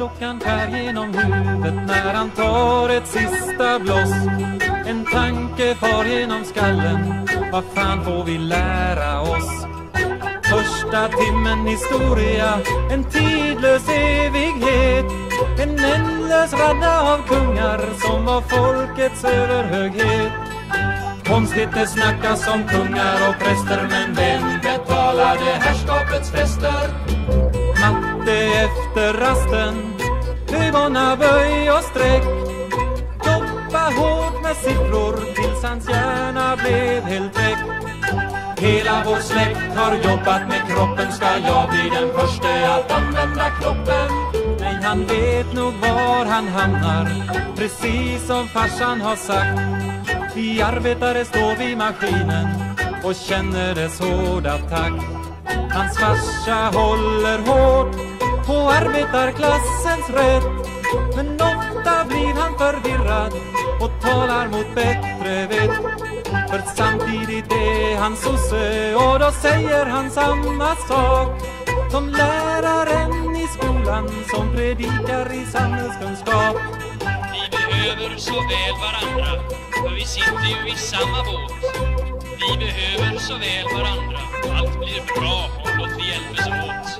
klockan skär genom huvudet när han tar ett sista blås En tanke far genom skallen, vad fan får vi lära oss? Första timmen historia, en tidlös evighet En ändlös radda av kungar som var folkets överhöghet Konstigt det snackas om kungar och präster Men vem betalade härskapets fester? Matte efter rast Ögonen böj och streck Doppa hårt med siffror tills hans hjärna blev helt väck Hela vår släkt har jobbat med kroppen. Ska jag bli den första att använda kroppen? Nej, han vet nog var han hamnar. Precis som farsan har sagt. Vi arbetare står vid maskinen Och känner dess hårda takt Hans farsa håller hårt På arbetarklassens rätt. Men ofta blir han förvirrad Och talar mot bättre vett för samtidigt är han sosse och då säger han samma sak Som läraren i skolan som predikar i samhällskunskap Vi behöver så väl varandra, för vi sitter ju i samma båt. Vi behöver så väl varandra, allt blir bra om blott vi hjälps åt.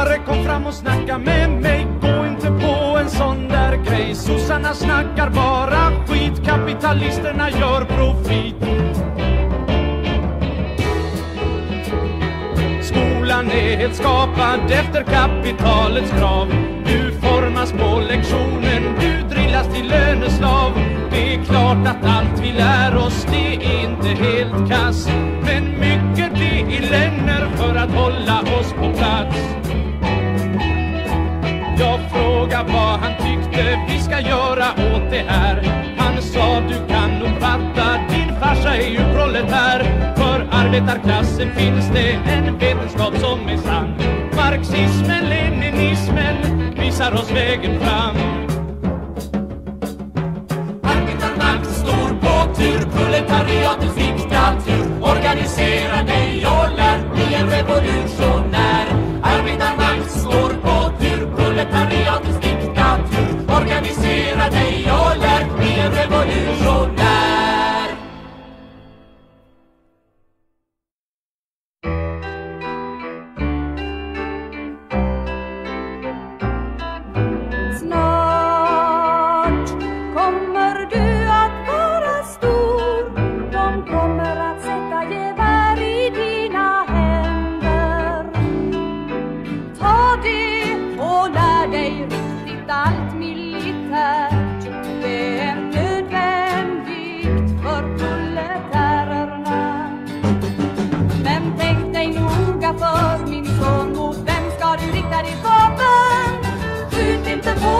Polare kom fram och snacka med mig. Gå inte på en sån där grej. Sossarna snackar bara skit. Kapitalisterna gör profit. Skolan är helt skapad efter kapitalets krav. Du formas på lektionen, du drillas till löneslav. Det är klart att allt vi lär oss det är inte helt kass. Vad han tyckte vi ska göra åt det här. Han sa du kan nog fatta, din farsa är ju proletär För arbetarklassen finns det en vetenskap som är sann. Marxismen, leninismen visar oss vägen fram. Arbetarmakt står på tur, proletariatet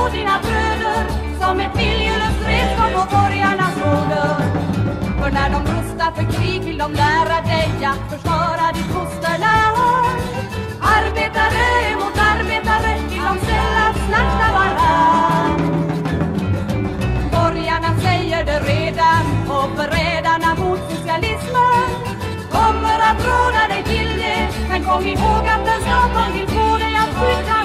inte dina bröder Som ett viljelöst redskap på borgarnas order För när de rustar för krig vill de lära dig att försvara ditt fosterland. Arbetare mot arbetare vill de ställa slakta varann Borgarna säger det redan och förrädarna mot socialismen kommer att råda dig till det. Men kom ihåg att den staten vill få dig att skydda